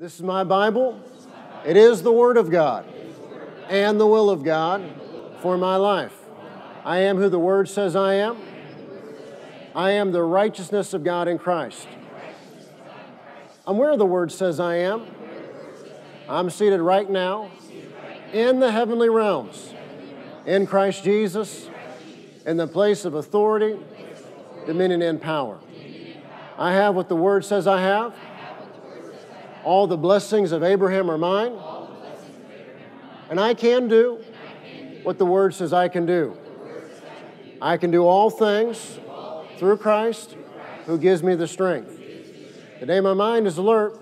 This is my Bible. It is the Word of God and the will of God for my life. I am who the Word says I am. I am the righteousness of God in Christ. I'm where the Word says I am. I'm seated right now in the heavenly realms in Christ Jesus in the place of authority, dominion, and power. I have what the Word says I have. All the blessings of Abraham are mine. And I can do what the Word says I can do. I can do all things through Christ who gives me the strength. Today my mind is alert.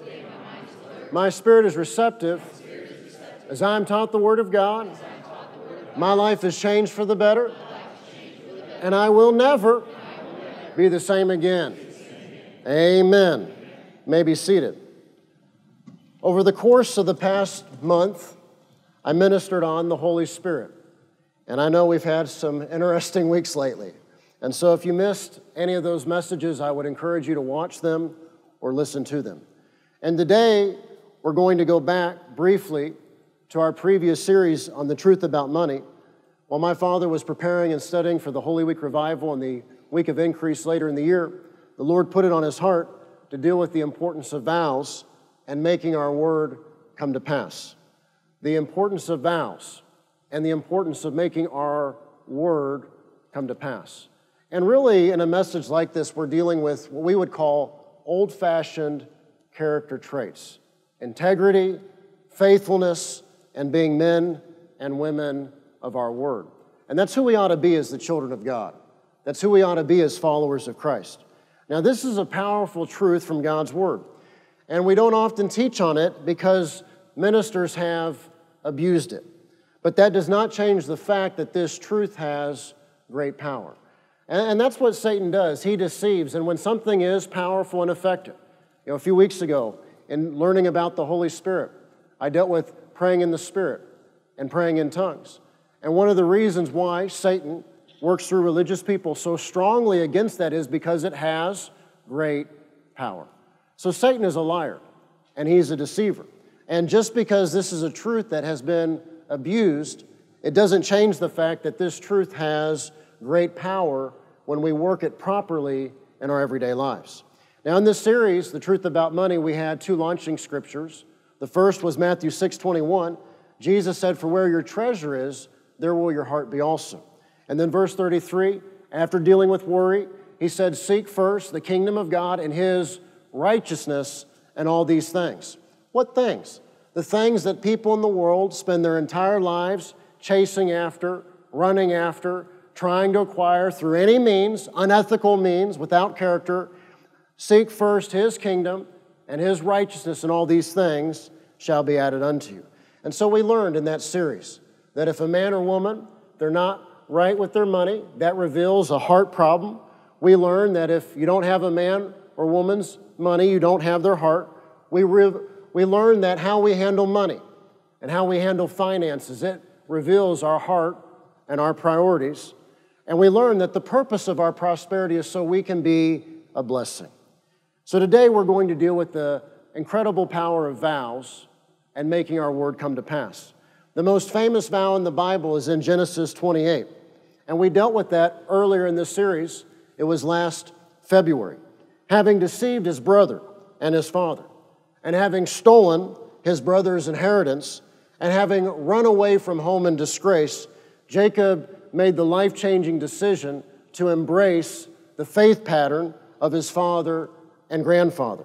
My spirit is receptive. As I am taught the Word of God, my life is changed for the better. And I will never be the same again. Amen. May be seated. Over the course of the past month, I ministered on the Holy Spirit. And I know we've had some interesting weeks lately. And so if you missed any of those messages, I would encourage you to watch them or listen to them. And today, we're going to go back briefly to our previous series on the truth about money. While my father was preparing and studying for the Holy Week revival and the week of increase later in the year, the Lord put it on his heart to deal with the importance of vows and making our word come to pass. The importance of vows and the importance of making our word come to pass. And really, in a message like this, we're dealing with what we would call old fashioned character traits integrity, faithfulness, and being men and women of our word. And that's who we ought to be as the children of God. That's who we ought to be as followers of Christ. Now, this is a powerful truth from God's word. And we don't often teach on it because ministers have abused it. But that does not change the fact that this truth has great power. And, that's what Satan does. He deceives. And when something is powerful and effective, you know, a few weeks ago, in learning about the Holy Spirit, I dealt with praying in the Spirit and praying in tongues. And one of the reasons why Satan works through religious people so strongly against that is because it has great power. So Satan is a liar and he's a deceiver. And just because this is a truth that has been abused, it doesn't change the fact that this truth has great power when we work it properly in our everyday lives. Now, in this series, The Truth About Money, we had two launching scriptures. The first was Matthew 6 21. Jesus said, For where your treasure is, there will your heart be also. And then verse 33, after dealing with worry, he said, Seek first the kingdom of God and his righteousness, and all these things. What things? The things that people in the world spend their entire lives chasing after, running after, trying to acquire through any means, unethical means, without character. Seek first his kingdom and his righteousness, and all these things shall be added unto you. And so we learned in that series that if a man or woman, they're not right with their money, that reveals a heart problem. We learned that if you don't have a man or woman's money, you don't have their heart. We, re- we learn that how we handle money and how we handle finances, it reveals our heart and our priorities. And we learn that the purpose of our prosperity is so we can be a blessing. So today we're going to deal with the incredible power of vows and making our word come to pass. The most famous vow in the Bible is in Genesis 28. And we dealt with that earlier in this series. It was last February having deceived his brother and his father, and having stolen his brother's inheritance, and having run away from home in disgrace, Jacob made the life changing decision to embrace the faith pattern of his father and grandfather.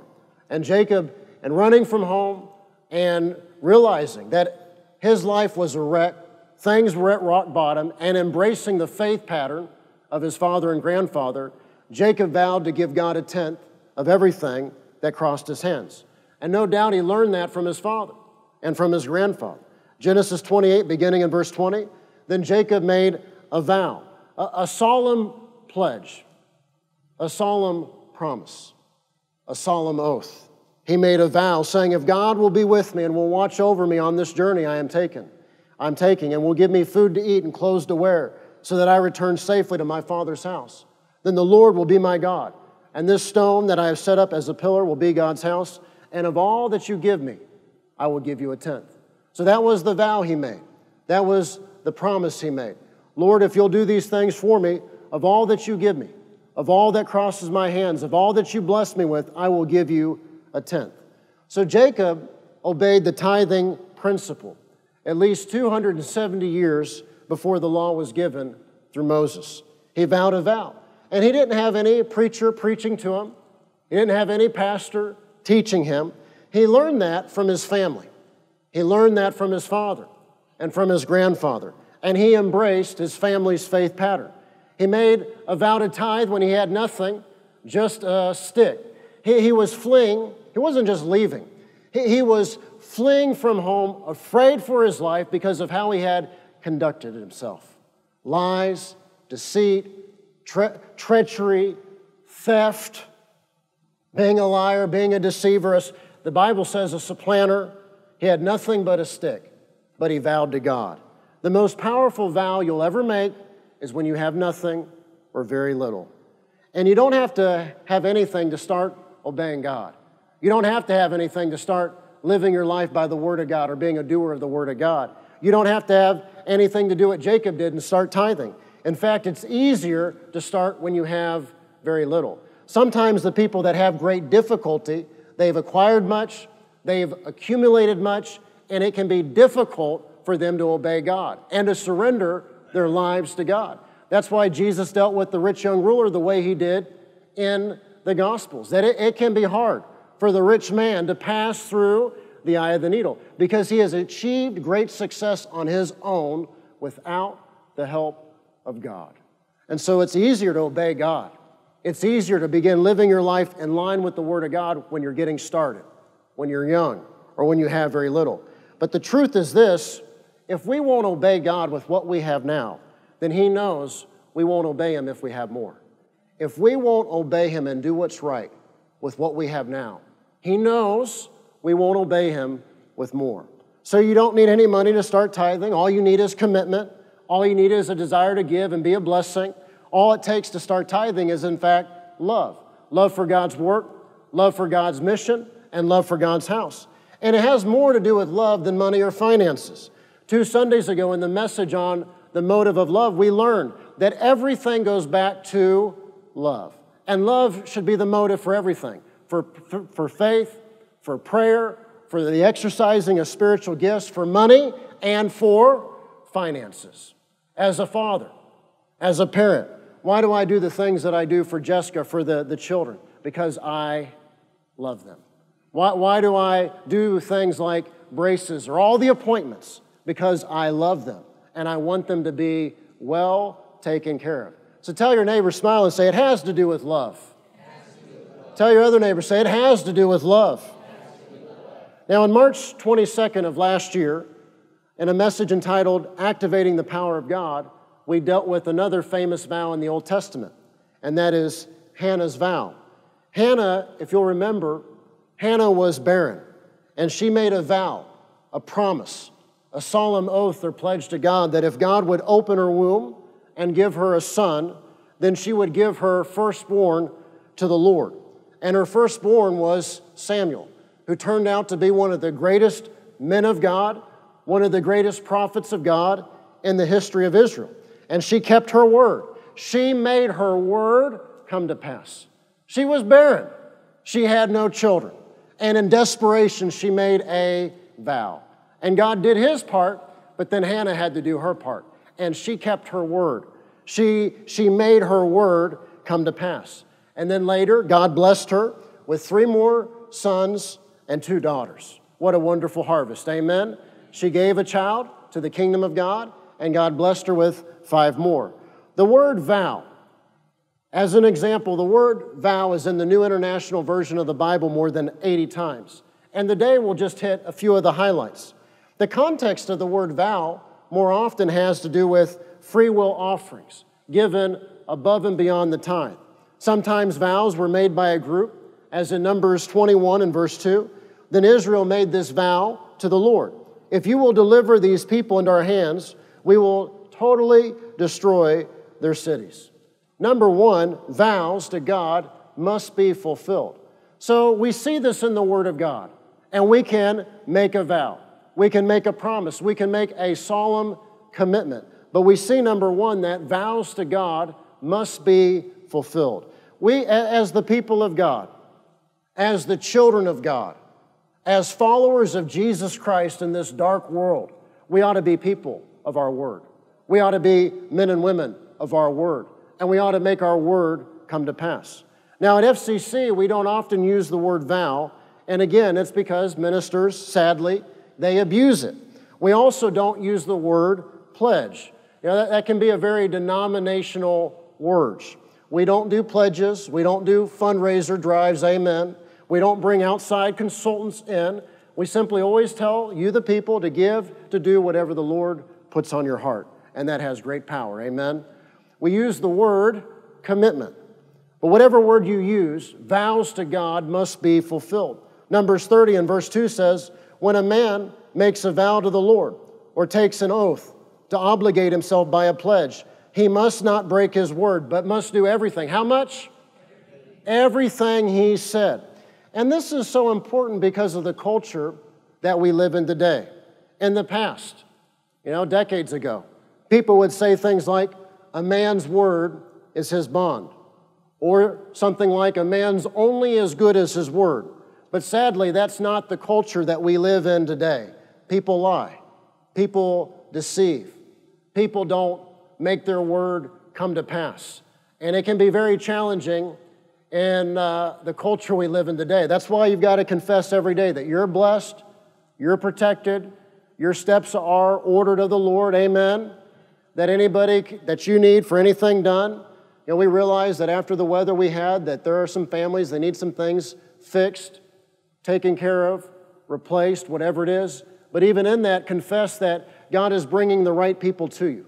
And Jacob, in running from home and realizing that his life was a wreck, things were at rock bottom, and embracing the faith pattern of his father and grandfather, Jacob vowed to give God a tenth of everything that crossed his hands. And no doubt he learned that from his father and from his grandfather. Genesis 28, beginning in verse 20, then Jacob made a vow, a, a solemn pledge, a solemn promise, a solemn oath. He made a vow saying, If God will be with me and will watch over me on this journey I am taking, I'm taking, and will give me food to eat and clothes to wear, so that I return safely to my father's house then the Lord will be my God. And this stone that I have set up as a pillar will be God's house. and of all that you give me, I will give you a tenth. So that was the vow he made. That was the promise he made. Lord, if you'll do these things for me, of all that you give me, of all that crosses my hands, of all that you bless me with, I will give you a tenth. So Jacob obeyed the tithing principle at least 270 years before the law was given through Moses. He vowed a vow. And he didn't have any preacher preaching to him, he didn't have any pastor teaching him. He learned that from his family, he learned that from his father and from his grandfather. And he embraced his family's faith pattern. He made a vow to tithe when he had nothing, just a stick. He, he was fleeing, he wasn't just leaving, he, he was fleeing from home, afraid for his life because of how he had conducted himself lies, deceit, tre- treachery, theft, being a liar, being a deceiver. The Bible says a supplanter. He had nothing but a stick, but he vowed to God. The most powerful vow you'll ever make is when you have nothing or very little. And you don't have to have anything to start obeying God. You don't have to have anything to start living your life by the Word of God or being a doer of the Word of God. You don't have to have anything to do what Jacob did and start tithing. In fact, it's easier to start when you have very little. Sometimes the people that have great difficulty, they've acquired much, they've accumulated much, and it can be difficult for them to obey God and to surrender their lives to God. That's why Jesus dealt with the rich young ruler the way he did in the Gospels, that it, it can be hard for the rich man to pass through the eye of the needle because he has achieved great success on his own without the help of God. And so it's easier to obey God. It's easier to begin living your life in line with the Word of God when you're getting started, when you're young, or when you have very little. But the truth is this if we won't obey God with what we have now, then He knows we won't obey Him if we have more. If we won't obey Him and do what's right with what we have now, He knows we won't obey Him with more. So you don't need any money to start tithing. All you need is commitment. All you need is a desire to give and be a blessing. All it takes to start tithing is, in fact, love love for God's work, love for God's mission, and love for God's house. And it has more to do with love than money or finances. Two Sundays ago, in the message on the motive of love, we learned that everything goes back to love. And love should be the motive for everything for, for, for faith, for prayer, for the exercising of spiritual gifts, for money, and for finances. As a father, as a parent, why do I do the things that I do for Jessica, for the, the children? Because I love them. Why, why do I do things like braces or all the appointments? because I love them and I want them to be well taken care of. So tell your neighbor, smile and say, It has to do with love. Tell your other neighbor, say, It has to do with love. Now, on March 22nd of last year, in a message entitled Activating the Power of God, we dealt with another famous vow in the Old Testament, and that is Hannah's vow. Hannah, if you'll remember, Hannah was barren, and she made a vow, a promise a solemn oath or pledge to God that if God would open her womb and give her a son, then she would give her firstborn to the Lord. And her firstborn was Samuel, who turned out to be one of the greatest men of God, one of the greatest prophets of God in the history of Israel. And she kept her word. She made her word come to pass. She was barren, she had no children. And in desperation, she made a vow. And God did his part, but then Hannah had to do her part. And she kept her word. She, she made her word come to pass. And then later, God blessed her with three more sons and two daughters. What a wonderful harvest. Amen. She gave a child to the kingdom of God, and God blessed her with five more. The word vow, as an example, the word vow is in the New International Version of the Bible more than 80 times. And today we'll just hit a few of the highlights. The context of the word vow more often has to do with free will offerings given above and beyond the tithe. Sometimes vows were made by a group, as in Numbers 21 and verse 2. Then Israel made this vow to the Lord If you will deliver these people into our hands, we will totally destroy their cities. Number one, vows to God must be fulfilled. So we see this in the Word of God, and we can make a vow. We can make a promise. We can make a solemn commitment. But we see, number one, that vows to God must be fulfilled. We, as the people of God, as the children of God, as followers of Jesus Christ in this dark world, we ought to be people of our word. We ought to be men and women of our word, and we ought to make our word come to pass. Now, at FCC, we don't often use the word vow, and again, it's because ministers, sadly, they abuse it. We also don't use the word pledge. You know, that, that can be a very denominational word. We don't do pledges, we don't do fundraiser drives, amen. We don't bring outside consultants in. We simply always tell you, the people, to give, to do whatever the Lord puts on your heart. And that has great power. Amen. We use the word commitment. But whatever word you use, vows to God must be fulfilled. Numbers 30 and verse 2 says, When a man makes a vow to the Lord or takes an oath to obligate himself by a pledge, he must not break his word, but must do everything. How much? Everything he said. And this is so important because of the culture that we live in today. In the past, you know, decades ago, people would say things like, a man's word is his bond, or something like, a man's only as good as his word. But sadly, that's not the culture that we live in today. People lie, people deceive, people don't make their word come to pass. And it can be very challenging in uh, the culture we live in today. That's why you've got to confess every day that you're blessed, you're protected, your steps are ordered of the Lord. Amen. That anybody that you need for anything done, you know, we realize that after the weather we had, that there are some families that need some things fixed, taken care of, replaced, whatever it is. But even in that, confess that God is bringing the right people to you.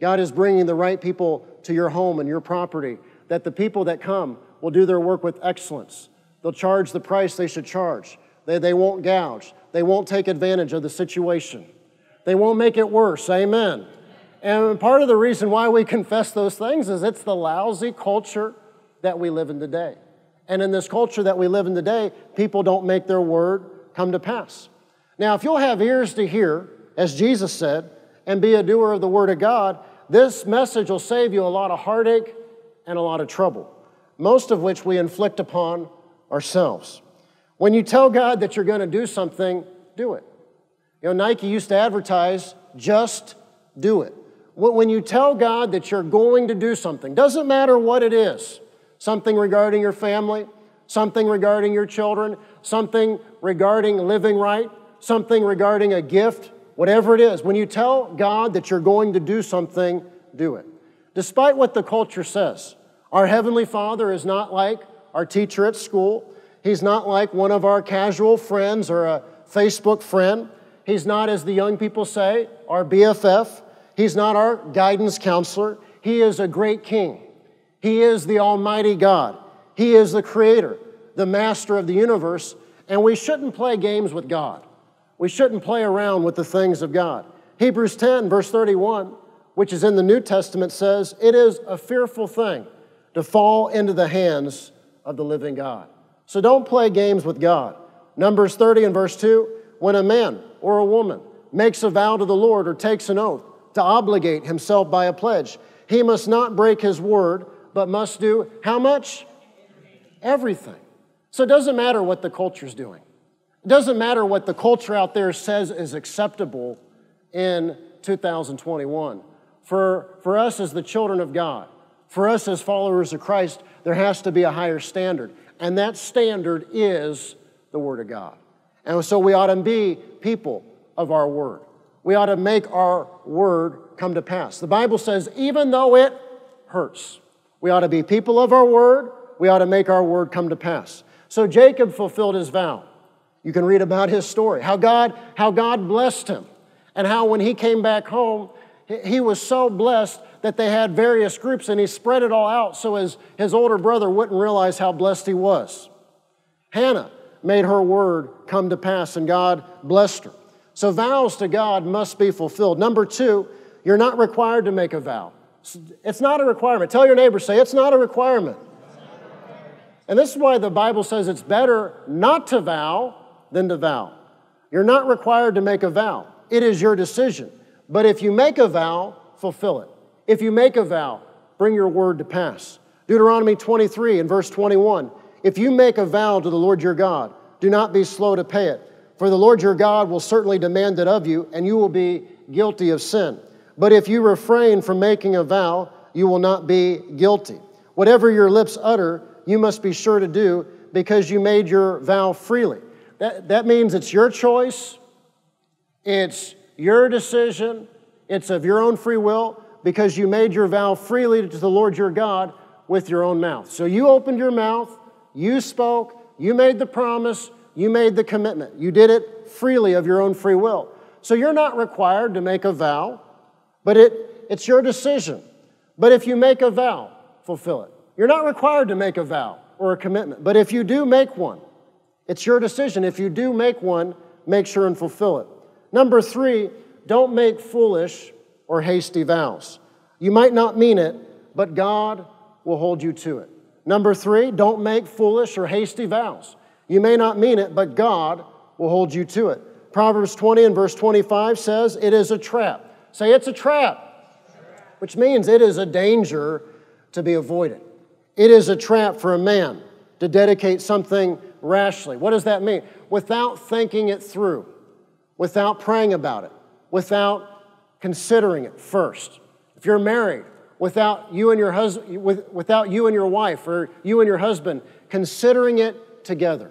God is bringing the right people to your home and your property. That the people that come will do their work with excellence. They'll charge the price they should charge. They, they won't gouge. They won't take advantage of the situation. They won't make it worse. Amen. And part of the reason why we confess those things is it's the lousy culture that we live in today. And in this culture that we live in today, people don't make their word come to pass. Now, if you'll have ears to hear, as Jesus said, and be a doer of the word of God, this message will save you a lot of heartache and a lot of trouble most of which we inflict upon ourselves. When you tell God that you're going to do something, do it. You know, Nike used to advertise, just do it. When you tell God that you're going to do something, doesn't matter what it is something regarding your family, something regarding your children, something regarding living right, something regarding a gift, whatever it is, when you tell God that you're going to do something, do it. Despite what the culture says, our Heavenly Father is not like our teacher at school. He's not like one of our casual friends or a Facebook friend. He's not, as the young people say, our BFF. He's not our guidance counselor. He is a great king. He is the Almighty God. He is the creator, the master of the universe, and we shouldn't play games with God. We shouldn't play around with the things of God. Hebrews 10, verse 31, which is in the New Testament, says, It is a fearful thing to fall into the hands of the living God. So don't play games with God. Numbers 30 and verse 2 when a man or a woman makes a vow to the Lord or takes an oath to obligate himself by a pledge, he must not break his word, but must do how much? Everything. So it doesn't matter what the culture's doing. It doesn't matter what the culture out there says is acceptable in 2021. For, for us as the children of God, for us as followers of Christ, there has to be a higher standard. And that standard is the Word of God. And so we ought to be people of our Word. We ought to make our Word come to pass. The Bible says, even though it hurts, we ought to be people of our Word. We ought to make our Word come to pass. So Jacob fulfilled his vow. You can read about his story, how God, how God blessed him, and how when he came back home, he was so blessed that they had various groups and he spread it all out so his, his older brother wouldn't realize how blessed he was. Hannah made her word come to pass and God blessed her. So vows to God must be fulfilled. Number two, you're not required to make a vow. It's not a requirement. Tell your neighbor, say, it's not a requirement. And this is why the Bible says it's better not to vow than to vow. You're not required to make a vow, it is your decision. But if you make a vow, fulfill it. If you make a vow, bring your word to pass. Deuteronomy 23 and verse 21 If you make a vow to the Lord your God, do not be slow to pay it, for the Lord your God will certainly demand it of you, and you will be guilty of sin. But if you refrain from making a vow, you will not be guilty. Whatever your lips utter, you must be sure to do because you made your vow freely. That, that means it's your choice, it's your decision, it's of your own free will because you made your vow freely to the Lord your God with your own mouth. So you opened your mouth, you spoke, you made the promise, you made the commitment. You did it freely of your own free will. So you're not required to make a vow, but it, it's your decision. But if you make a vow, fulfill it. You're not required to make a vow or a commitment, but if you do make one, it's your decision. If you do make one, make sure and fulfill it. Number three, don't make foolish or hasty vows. You might not mean it, but God will hold you to it. Number three, don't make foolish or hasty vows. You may not mean it, but God will hold you to it. Proverbs 20 and verse 25 says, It is a trap. Say, it's a trap, which means it is a danger to be avoided. It is a trap for a man to dedicate something rashly. What does that mean? Without thinking it through, without praying about it, without considering it first. If you're married, without you and your husband, without you and your wife or you and your husband considering it together,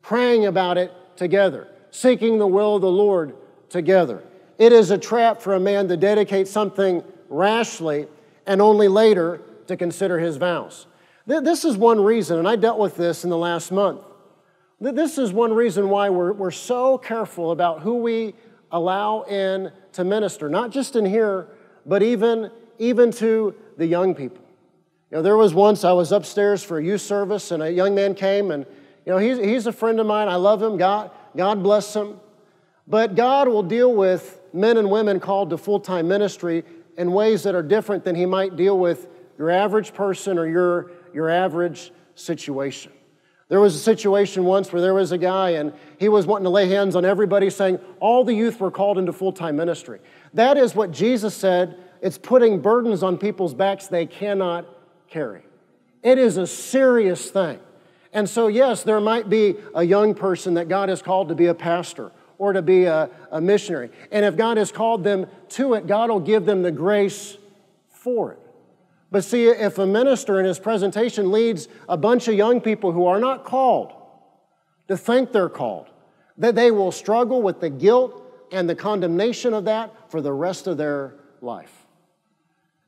praying about it together, seeking the will of the Lord together. It is a trap for a man to dedicate something rashly and only later to consider his vows. This is one reason, and I dealt with this in the last month. This is one reason why we're, we're so careful about who we allow in to minister, not just in here, but even, even to the young people. You know, there was once I was upstairs for a youth service, and a young man came, and you know, he's, he's a friend of mine. I love him. God, God bless him. But God will deal with men and women called to full time ministry in ways that are different than He might deal with your average person or your, your average situation. There was a situation once where there was a guy and he was wanting to lay hands on everybody, saying all the youth were called into full time ministry. That is what Jesus said. It's putting burdens on people's backs they cannot carry. It is a serious thing. And so, yes, there might be a young person that God has called to be a pastor or to be a, a missionary. And if God has called them to it, God will give them the grace for it. But see, if a minister in his presentation leads a bunch of young people who are not called to think they're called, that they will struggle with the guilt and the condemnation of that for the rest of their life.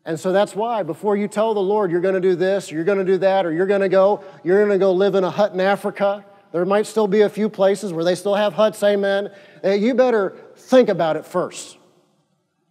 And so that's why before you tell the Lord you're going to do this, or you're going to do that, or you're going to go, you're going to go live in a hut in Africa. There might still be a few places where they still have huts, amen. Eh, you better think about it first.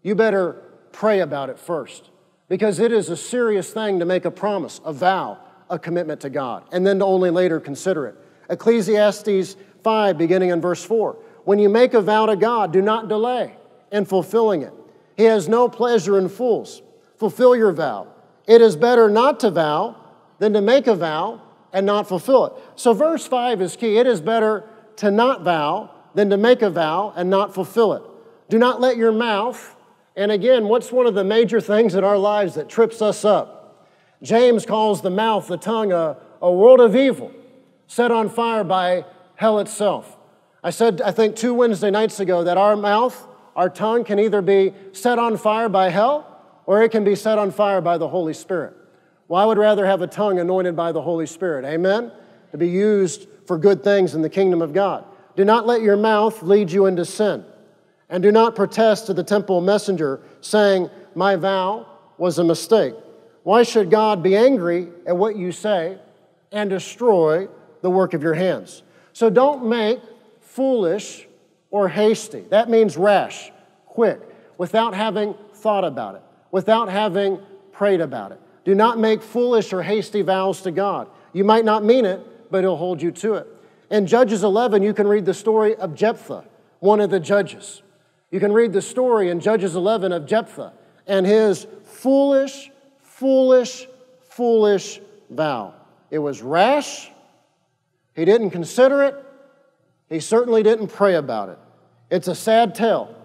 You better pray about it first. Because it is a serious thing to make a promise, a vow, a commitment to God, and then to only later consider it. Ecclesiastes 5, beginning in verse 4. When you make a vow to God, do not delay in fulfilling it. He has no pleasure in fools fulfill your vow. It is better not to vow than to make a vow and not fulfill it. So, verse 5 is key. It is better to not vow than to make a vow and not fulfill it. Do not let your mouth, and again, what's one of the major things in our lives that trips us up? James calls the mouth, the tongue, a, a world of evil, set on fire by hell itself. I said, I think two Wednesday nights ago, that our mouth, our tongue can either be set on fire by hell or it can be set on fire by the Holy Spirit. Well, I would rather have a tongue anointed by the Holy Spirit. Amen? To be used for good things in the kingdom of God. Do not let your mouth lead you into sin. And do not protest to the temple messenger, saying, My vow was a mistake. Why should God be angry at what you say and destroy the work of your hands? So don't make foolish or hasty. That means rash, quick, without having thought about it without having prayed about it. Do not make foolish or hasty vows to God. You might not mean it, but He'll hold you to it. In Judges 11, you can read the story of Jephthah, one of the judges. You can read the story in Judges 11 of Jephthah and his foolish, foolish, foolish vow. It was rash, He didn't consider it. He certainly didn't pray about it. It's a sad tale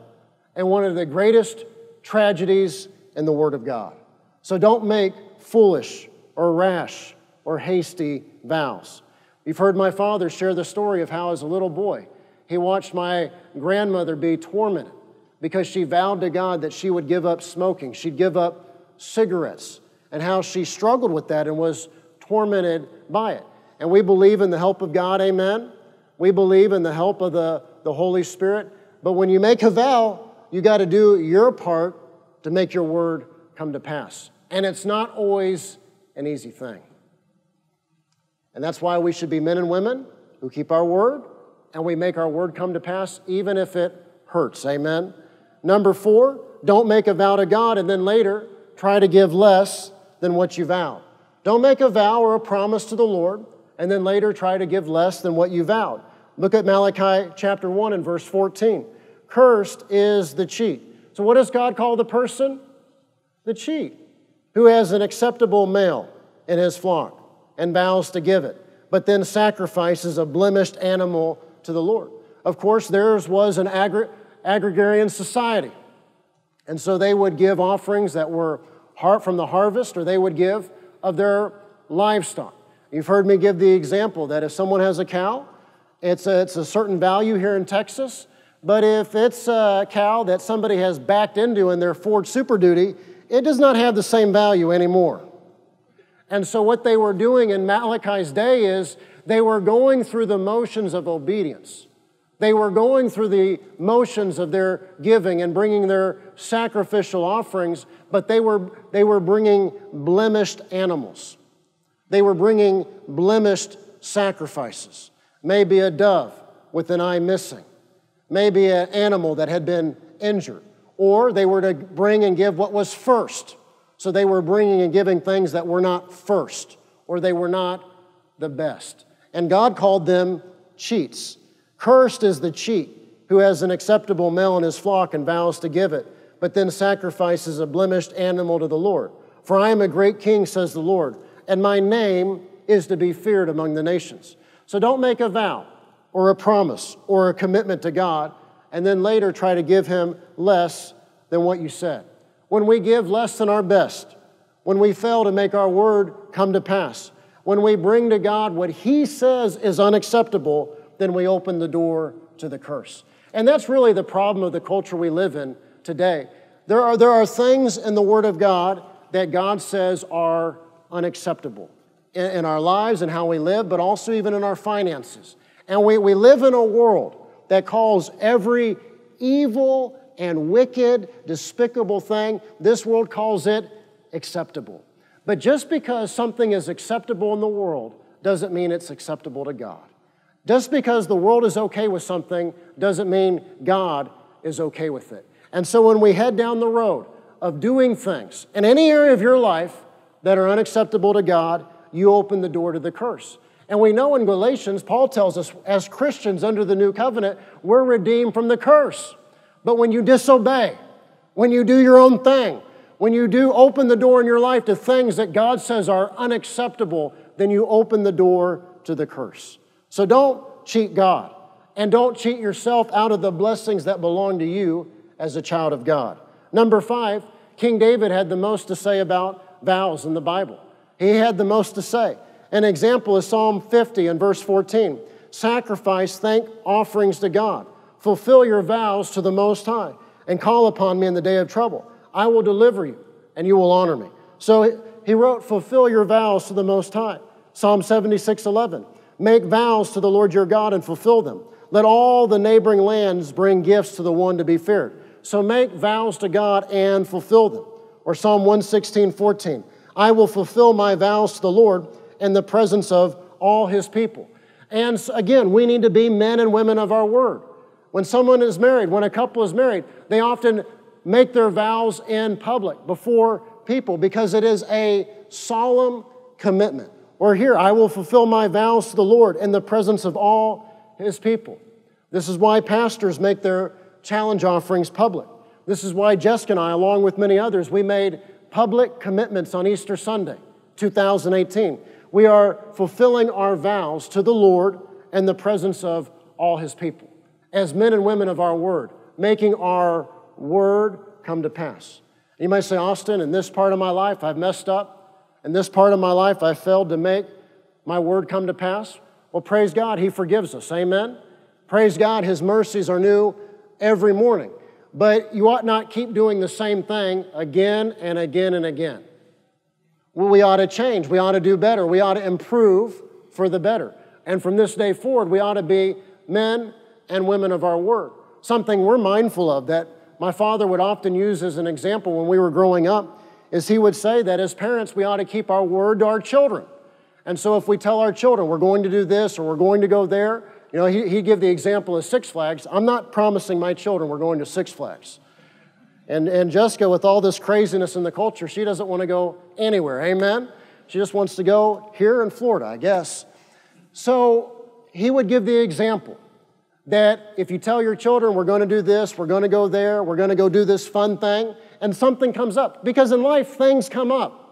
and one of the greatest tragedies in the Word of God. So don't make foolish or rash or hasty vows. You've heard my father share the story of how, as a little boy, he watched my grandmother be tormented because she vowed to God that she would give up smoking, she'd give up cigarettes, and how she struggled with that and was tormented by it. And we believe in the help of God, amen. We believe in the help of the, the Holy Spirit. But when you make a vow, you got to do your part to make your word come to pass. And it's not always an easy thing. And that's why we should be men and women who keep our word and we make our word come to pass, even if it hurts. Amen. Number four, don't make a vow to God and then later try to give less than what you vowed. Don't make a vow or a promise to the Lord and then later try to give less than what you vowed. Look at Malachi chapter 1 and verse 14. Cursed is the cheat. So, what does God call the person? The cheat, who has an acceptable male in his flock and vows to give it, but then sacrifices a blemished animal to the Lord. Of course, theirs was an agri- agrarian society. And so they would give offerings that were from the harvest, or they would give of their livestock. You've heard me give the example that if someone has a cow, it's a, it's a certain value here in Texas, but if it's a cow that somebody has backed into in their Ford Super Duty, it does not have the same value anymore. And so, what they were doing in Malachi's day is they were going through the motions of obedience. They were going through the motions of their giving and bringing their sacrificial offerings, but they were, they were bringing blemished animals. They were bringing blemished sacrifices. Maybe a dove with an eye missing, maybe an animal that had been injured, or they were to bring and give what was first. So they were bringing and giving things that were not first, or they were not the best. And God called them cheats. Cursed is the cheat who has an acceptable male in his flock and vows to give it, but then sacrifices a blemished animal to the Lord. For I am a great king, says the Lord, and my name is to be feared among the nations. So don't make a vow or a promise or a commitment to God and then later try to give Him less than what you said. When we give less than our best, when we fail to make our word come to pass, when we bring to God what He says is unacceptable, then we open the door to the curse. And that's really the problem of the culture we live in today. There are, there are things in the Word of God that God says are unacceptable in, in our lives and how we live, but also even in our finances. And we, we live in a world that calls every evil and wicked, despicable thing, this world calls it acceptable. But just because something is acceptable in the world doesn't mean it's acceptable to God. Just because the world is okay with something doesn't mean God is okay with it. And so when we head down the road of doing things in any area of your life that are unacceptable to God, you open the door to the curse. And we know in Galatians, Paul tells us as Christians under the new covenant, we're redeemed from the curse. But when you disobey, when you do your own thing, when you do open the door in your life to things that God says are unacceptable, then you open the door to the curse. So don't cheat God and don't cheat yourself out of the blessings that belong to you as a child of God. Number five, King David had the most to say about vows in the Bible. He had the most to say. An example is Psalm 50 and verse 14 Sacrifice thank offerings to God, fulfill your vows to the Most High, and call upon me in the day of trouble. I will deliver you, and you will honor me. So he wrote, Fulfill your vows to the Most High. Psalm 76 11. Make vows to the Lord your God and fulfill them. Let all the neighboring lands bring gifts to the one to be feared. So make vows to God and fulfill them. Or Psalm 116, 14. I will fulfill my vows to the Lord in the presence of all his people. And again, we need to be men and women of our word. When someone is married, when a couple is married, they often make their vows in public before people because it is a solemn commitment. Or here, I will fulfill my vows to the Lord in the presence of all his people. This is why pastors make their challenge offerings public. This is why Jessica and I, along with many others, we made public commitments on Easter Sunday, 2018. We are fulfilling our vows to the Lord in the presence of all His people, as men and women of our word, making our word come to pass. You might say, Austin, in this part of my life, I've messed up. In this part of my life, I failed to make my word come to pass. Well, praise God, He forgives us. Amen. Praise God, His mercies are new every morning. But you ought not keep doing the same thing again and again and again. Well, we ought to change. We ought to do better. We ought to improve for the better. And from this day forward, we ought to be men and women of our word. Something we're mindful of that my father would often use as an example when we were growing up is he would say that as parents, we ought to keep our word to our children. And so if we tell our children we're going to do this or we're going to go there, you know, he, he'd give the example of Six Flags. I'm not promising my children we're going to Six Flags. And, and Jessica, with all this craziness in the culture, she doesn't want to go anywhere. Amen? She just wants to go here in Florida, I guess. So he would give the example that if you tell your children, we're going to do this, we're going to go there, we're going to go do this fun thing, and something comes up, because in life, things come up.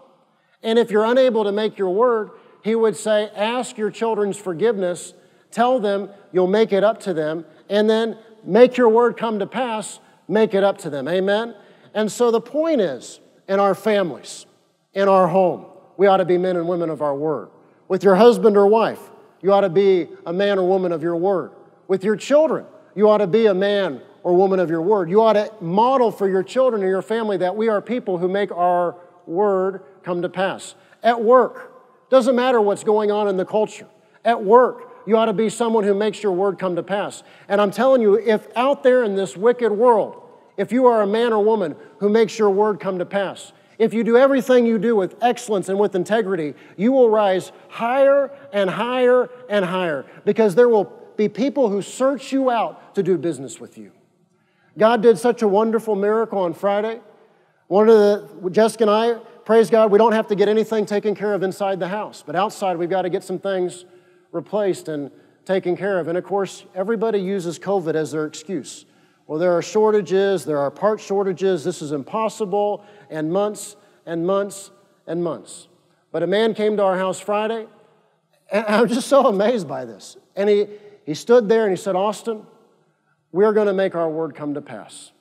And if you're unable to make your word, he would say, ask your children's forgiveness, tell them you'll make it up to them, and then make your word come to pass, make it up to them. Amen? And so the point is, in our families, in our home, we ought to be men and women of our word. With your husband or wife, you ought to be a man or woman of your word with your children. You ought to be a man or woman of your word. You ought to model for your children and your family that we are people who make our word come to pass. At work, doesn't matter what's going on in the culture. At work, you ought to be someone who makes your word come to pass. And I'm telling you, if out there in this wicked world, if you are a man or woman who makes your word come to pass, if you do everything you do with excellence and with integrity, you will rise higher and higher and higher because there will be people who search you out to do business with you. God did such a wonderful miracle on Friday. One of the, Jessica and I, praise God, we don't have to get anything taken care of inside the house, but outside we've got to get some things replaced and taken care of. And of course, everybody uses COVID as their excuse. Well, there are shortages, there are part shortages, this is impossible, and months and months and months. But a man came to our house Friday, and I'm just so amazed by this. And he, he stood there and he said, Austin, we're going to make our word come to pass.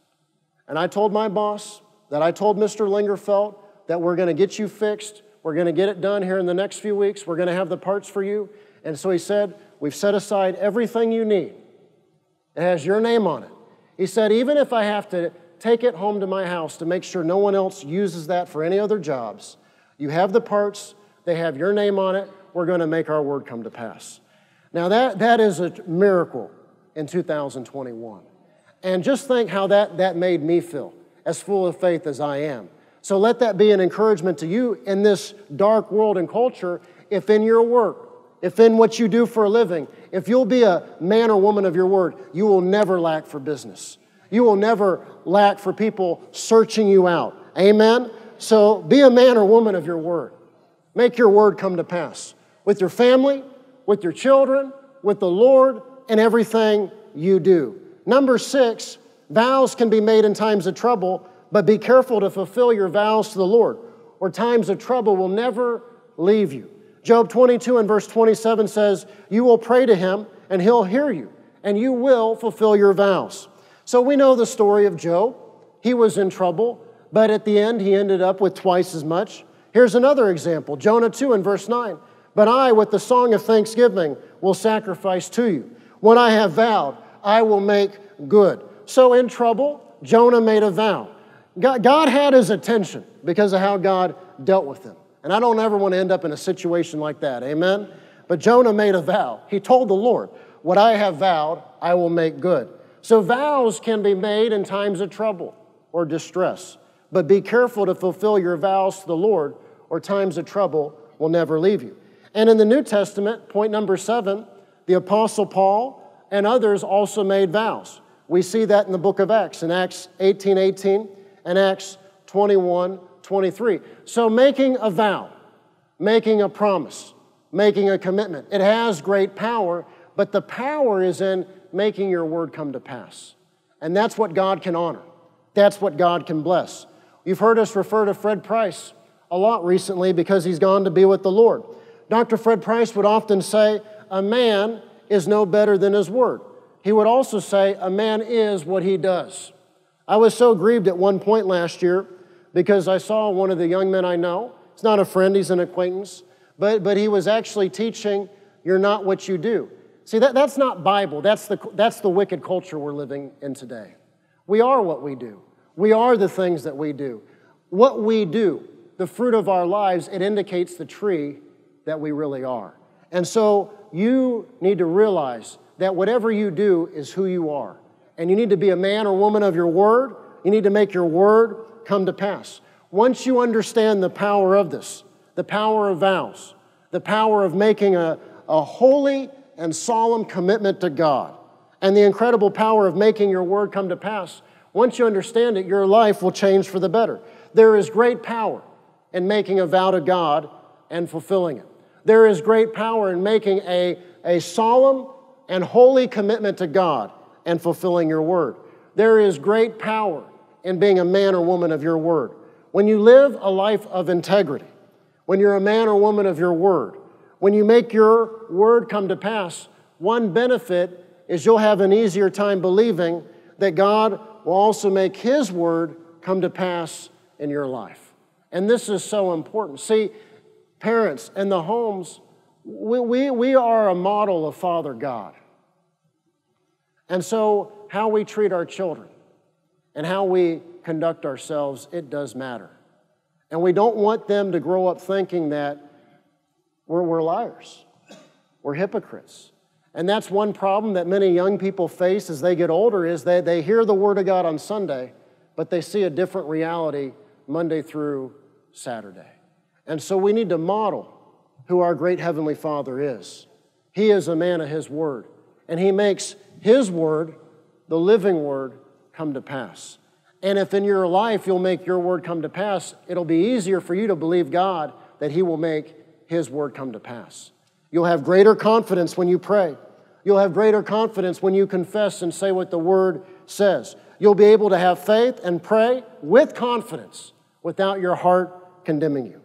And I told my boss that I told Mr. Lingerfelt that we're going to get you fixed. We're going to get it done here in the next few weeks. We're going to have the parts for you. And so he said, We've set aside everything you need. It has your name on it. He said, Even if I have to take it home to my house to make sure no one else uses that for any other jobs, you have the parts, they have your name on it. We're going to make our word come to pass. Now, that, that is a miracle in 2021. And just think how that, that made me feel, as full of faith as I am. So let that be an encouragement to you in this dark world and culture. If in your work, if in what you do for a living, if you'll be a man or woman of your word, you will never lack for business. You will never lack for people searching you out. Amen? So be a man or woman of your word. Make your word come to pass with your family, with your children, with the Lord, and everything you do. Number six, vows can be made in times of trouble, but be careful to fulfill your vows to the Lord, or times of trouble will never leave you. Job 22 and verse 27 says, You will pray to him, and he'll hear you, and you will fulfill your vows. So we know the story of Job. He was in trouble, but at the end, he ended up with twice as much. Here's another example Jonah 2 and verse 9. But I, with the song of thanksgiving, will sacrifice to you. When I have vowed, I will make good. So in trouble, Jonah made a vow. God, had his attention because of how God dealt with him. And I don't ever want to end up in a situation like that. Amen? But Jonah made a vow. He told the Lord, What I have vowed, I will make good. So vows can be made in times of trouble or distress. But be careful to fulfill your vows to the Lord, or times of trouble will never leave you. And in the New Testament, point number seven, the Apostle Paul and others also made vows. We see that in the book of Acts, in Acts 18 18 and Acts 21 23. So making a vow, making a promise, making a commitment, it has great power, but the power is in making your word come to pass. And that's what God can honor. That's what God can bless. You've heard us refer to Fred Price a lot recently because he's gone to be with the Lord. Dr. Fred Price would often say, A man is no better than his word. He would also say, A man is what he does. I was so grieved at one point last year because I saw one of the young men I know. He's not a friend, he's an acquaintance, but, but he was actually teaching, You're not what you do. See, that, that's not Bible. That's the, that's the wicked culture we're living in today. We are what we do, we are the things that we do. What we do, the fruit of our lives, it indicates the tree that we really are. And so you need to realize that whatever you do is who you are. And you need to be a man or woman of your word. You need to make your word come to pass. Once you understand the power of this, the power of vows, the power of making a, a holy and solemn commitment to God, and the incredible power of making your word come to pass, once you understand it, your life will change for the better. There is great power in making a vow to God and fulfilling it. There is great power in making a, a solemn and holy commitment to God and fulfilling your word. There is great power in being a man or woman of your word. When you live a life of integrity, when you're a man or woman of your word, when you make your word come to pass, one benefit is you'll have an easier time believing that God will also make His word come to pass in your life. And this is so important. See, parents and the homes, we, we, we are a model of Father God. And so, how we treat our children and how we conduct ourselves, it does matter. And we don't want them to grow up thinking that we're, we're liars, we're hypocrites. And that's one problem that many young people face as they get older is that they hear the Word of God on Sunday, but they see a different reality Monday through Saturday. And so we need to model who our great Heavenly Father is. He is a man of His Word, and He makes His Word, the living Word, come to pass. And if in your life you'll make your Word come to pass, it'll be easier for you to believe God that He will make His Word come to pass. You'll have greater confidence when you pray. You'll have greater confidence when you confess and say what the Word says. You'll be able to have faith and pray with confidence without your heart condemning you.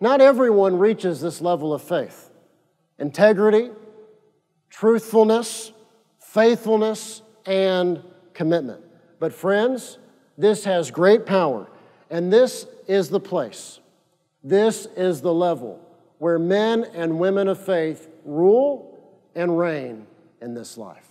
Not everyone reaches this level of faith. Integrity, truthfulness, faithfulness, and commitment. But, friends, this has great power, and this is the place, this is the level where men and women of faith rule and reign in this life.